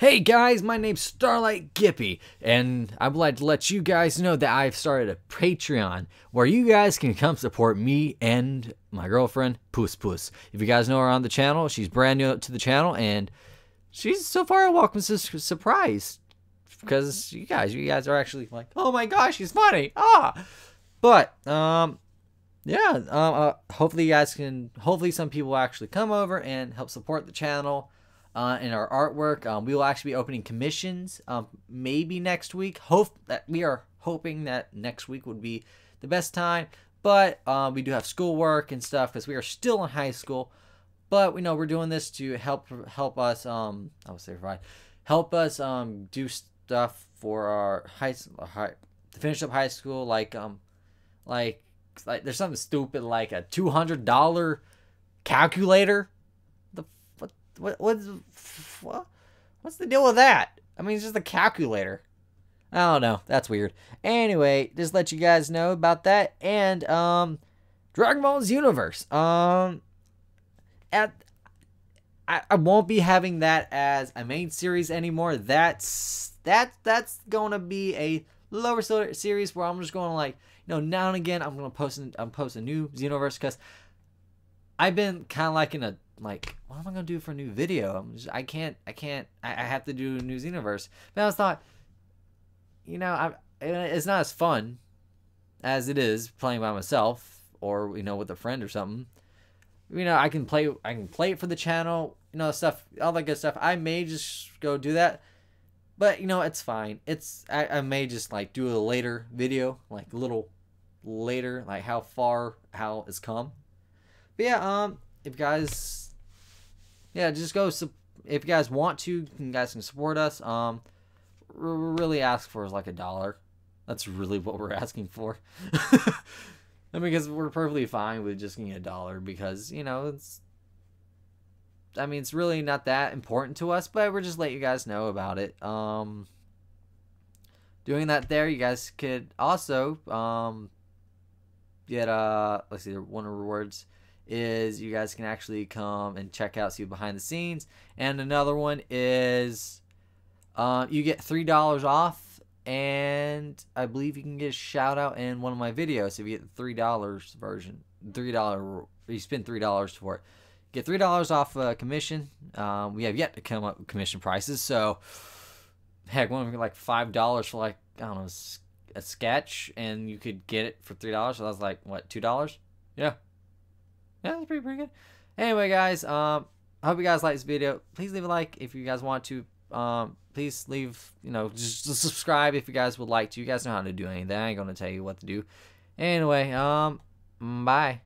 Hey guys, my name's Starlight Gippy, and I would like to let you guys know that I've started a Patreon where you guys can come support me and my girlfriend, Puss Puss. If you guys know her on the channel, she's brand new to the channel, and she's so far a welcome su- surprise because you guys, you guys are actually like, oh my gosh, she's funny, ah. But um, yeah, um, uh, hopefully you guys can. Hopefully some people actually come over and help support the channel uh, in our artwork. Um, we will actually be opening commissions um, maybe next week. Hope that we are hoping that next week would be the best time. But uh, we do have schoolwork and stuff because we are still in high school. But we know we're doing this to help help us. Um, I would say provide help us um do stuff for our high high to finish up high school like um like like there's something stupid like a two hundred dollar calculator. What what what's what, what's the deal with that? I mean, it's just a calculator. I don't know. That's weird. Anyway, just let you guys know about that and um, Dragon Ball Xenoverse. Um, at I, I won't be having that as a main series anymore. That's that that's to be a lower series where I'm just going to like you know now and again I'm to post I'm post a new Xenoverse because I've been kind of like in a like what am I to do for a new video? I'm just I can't I can't I, I have to do new Xenoverse. But I was thought you know I it's not as fun as it is playing by myself or you know with a friend or something you know, I can play I can play it for the channel, you know, stuff, all that good stuff. I may just go do that. But you know, it's fine. It's I, I may just like do a later video, like a little later, like how far how it's come. But yeah, um if you guys yeah, just go if you guys want to, you guys can support us. Um really ask for is like a dollar. That's really what we're asking for. I mean, because we're perfectly fine with just getting a dollar because you know it's. I mean, it's really not that important to us, but we're just let you guys know about it. Um, doing that there, you guys could also um, get uh, let's see, one of the rewards is you guys can actually come and check out see behind the scenes, and another one is uh, you get three dollars off and I believe you can get a shout out in one of my videos if you get the three dollars version. Three dollar, you spend three dollars for it. Get three dollars off a uh, commission. Um, we have yet to come up with commission prices, so heck, one like five dollars for like I don't know a sketch, and you could get it for three dollars. So that's like what two dollars? Yeah, yeah, that's pretty pretty good. Anyway, guys, um, I hope you guys like this video. Please leave a like if you guys want to. Um, please leave, you know, just, just subscribe if you guys would like to. You guys know how to do anything. I ain't to tell you what to do. Anyway, um, bye.